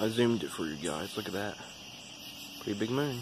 I zoomed it for you guys. Look at that. Pretty big moon.